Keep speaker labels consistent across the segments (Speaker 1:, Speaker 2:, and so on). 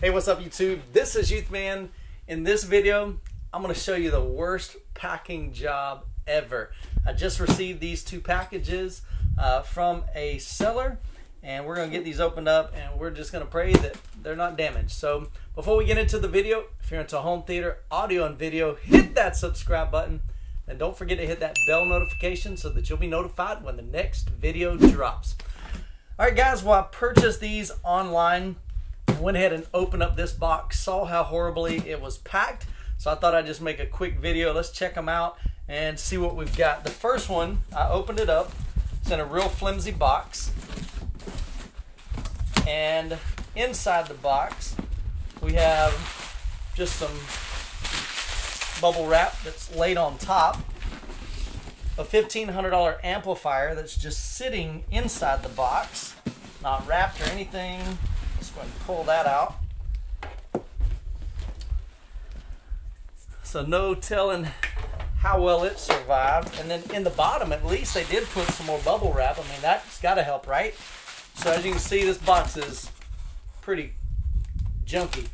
Speaker 1: Hey, what's up YouTube? This is Youthman. In this video, I'm gonna show you the worst packing job ever. I just received these two packages uh, from a seller and we're gonna get these opened up and we're just gonna pray that they're not damaged. So before we get into the video, if you're into home theater, audio and video, hit that subscribe button and don't forget to hit that bell notification so that you'll be notified when the next video drops. All right, guys, well, I purchased these online. Went ahead and opened up this box, saw how horribly it was packed. So I thought I'd just make a quick video. Let's check them out and see what we've got. The first one, I opened it up. It's in a real flimsy box. And inside the box, we have just some bubble wrap that's laid on top. A $1,500 amplifier that's just sitting inside the box, not wrapped or anything. Let's go ahead and pull that out. So no telling how well it survived. And then in the bottom, at least they did put some more bubble wrap. I mean, that's got to help, right? So as you can see, this box is pretty junky.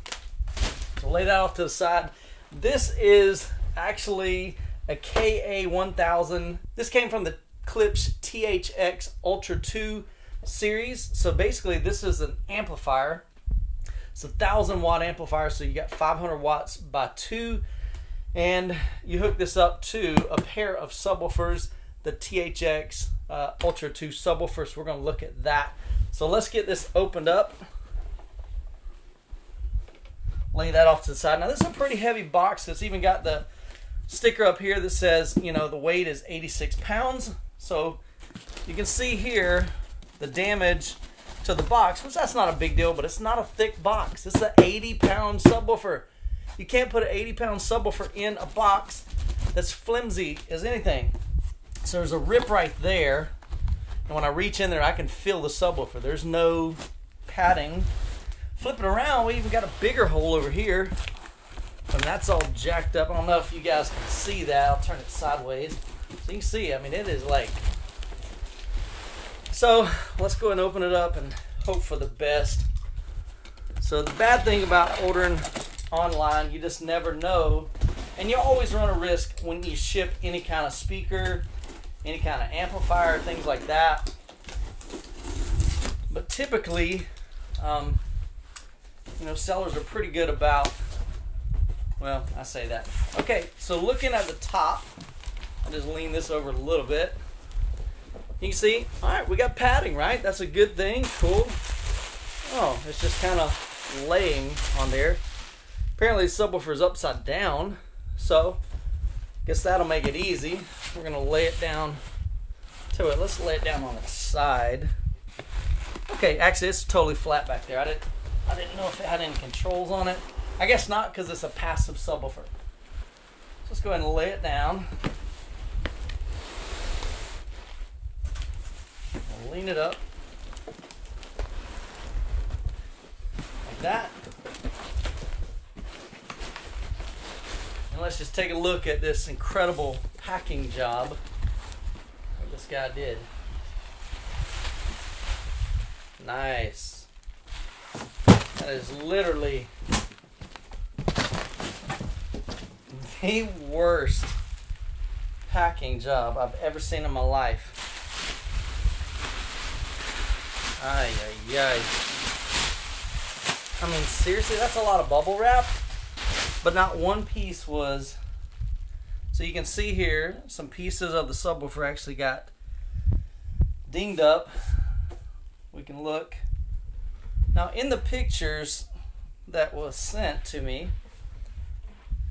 Speaker 1: So lay that off to the side. This is actually a KA1000. This came from the Klipsch THX Ultra 2 series. So basically this is an amplifier. It's a 1000 watt amplifier. So you got 500 watts by two. And you hook this up to a pair of subwoofers, the THX uh, Ultra 2 subwoofers. We're going to look at that. So let's get this opened up lay that off to the side. Now this is a pretty heavy box. It's even got the sticker up here that says, you know, the weight is 86 pounds. So you can see here the damage to the box, which that's not a big deal, but it's not a thick box. Is an 80 pound subwoofer. You can't put an 80 pound subwoofer in a box that's flimsy as anything. So there's a rip right there. And when I reach in there, I can feel the subwoofer. There's no padding Flip it around, we even got a bigger hole over here. And that's all jacked up. I don't know if you guys can see that. I'll turn it sideways. So you can see, I mean, it is like... So, let's go and open it up and hope for the best. So the bad thing about ordering online, you just never know. And you always run a risk when you ship any kind of speaker, any kind of amplifier, things like that. But typically, um, you know, sellers are pretty good about, well, I say that. Okay, so looking at the top, I'll just lean this over a little bit. You can see, all right, we got padding, right? That's a good thing, cool. Oh, it's just kind of laying on there. Apparently the subwoofer is upside down, so guess that'll make it easy. We're gonna lay it down to it. Let's lay it down on its side. Okay, actually it's totally flat back there. I didn't I didn't know if it had any controls on it. I guess not because it's a passive subwoofer. So let's go ahead and lay it down. I'll it up. Like that. And let's just take a look at this incredible packing job that this guy did. Nice. That is literally the worst packing job I've ever seen in my life. Ay, ay, ay. I mean, seriously, that's a lot of bubble wrap. But not one piece was. So you can see here, some pieces of the subwoofer actually got dinged up. We can look. Now in the pictures that was sent to me,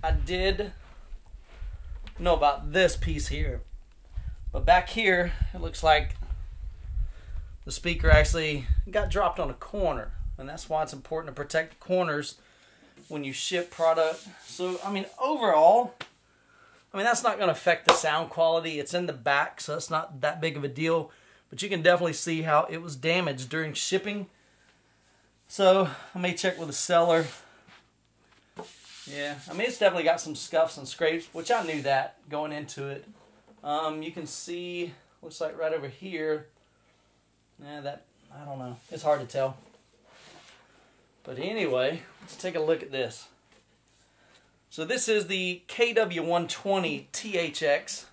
Speaker 1: I did know about this piece here. But back here, it looks like the speaker actually got dropped on a corner. And that's why it's important to protect corners when you ship product. So, I mean, overall, I mean, that's not going to affect the sound quality. It's in the back, so it's not that big of a deal. But you can definitely see how it was damaged during shipping. So I may check with the seller. Yeah, I mean it's definitely got some scuffs and scrapes, which I knew that going into it. Um, you can see, looks like right over here. Yeah, that I don't know. It's hard to tell. But anyway, let's take a look at this. So this is the KW120 THX.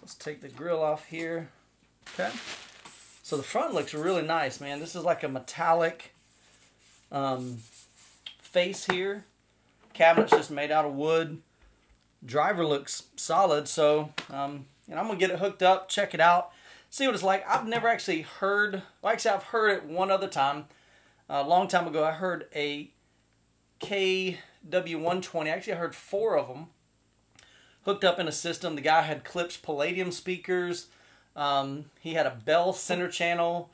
Speaker 1: Let's take the grill off here. Okay. So the front looks really nice, man. This is like a metallic um, face here. Cabinet's just made out of wood. Driver looks solid, so um, I'm gonna get it hooked up, check it out, see what it's like. I've never actually heard. Well, actually, I've heard it one other time. A long time ago, I heard a KW120. Actually, I heard four of them hooked up in a system. The guy had Klipsch Palladium speakers. Um, he had a Belle center channel,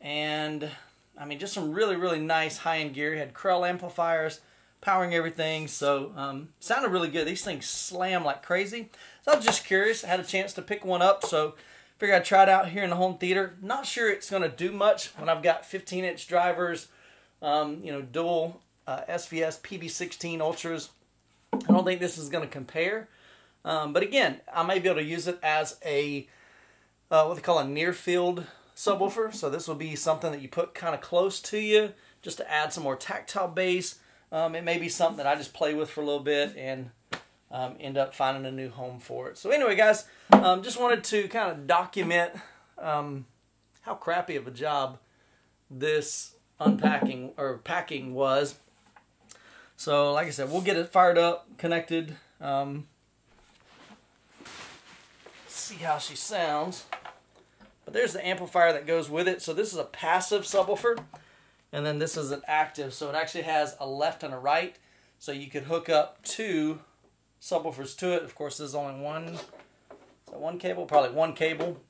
Speaker 1: and I mean, just some really, really nice high-end gear. He had Krell amplifiers, powering everything. So, um, sounded really good. These things slam like crazy. So I was just curious. I had a chance to pick one up, so figured I'd try it out here in the home theater. Not sure it's going to do much when I've got 15-inch drivers, um, you know, dual uh, SVS PB16 Ultras. I don't think this is going to compare. Um, but again, I may be able to use it as a, uh, what they call a near field subwoofer. So this will be something that you put kind of close to you just to add some more tactile bass. Um, it may be something that I just play with for a little bit and um, end up finding a new home for it. So anyway, guys, um, just wanted to kind of document um, how crappy of a job this unpacking or packing was. So like I said, we'll get it fired up, connected. Um, see how she sounds. But there's the amplifier that goes with it. So this is a passive subwoofer. And then this is an active. So it actually has a left and a right. So you could hook up two subwoofers to it. Of course, there's only one, one cable? Probably one cable.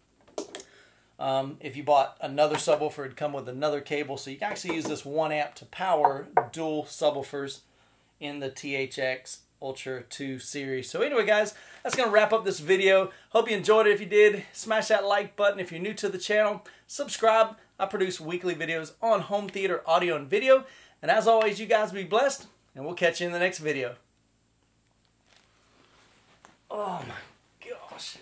Speaker 1: Um, if you bought another subwoofer, it'd come with another cable. So you can actually use this one amp to power dual subwoofers in the THX Ultra 2 series. So anyway, guys, that's going to wrap up this video. Hope you enjoyed it. If you did, smash that like button. If you're new to the channel, subscribe. I produce weekly videos on home theater audio and video. And as always, you guys be blessed, and we'll catch you in the next video. Oh my gosh.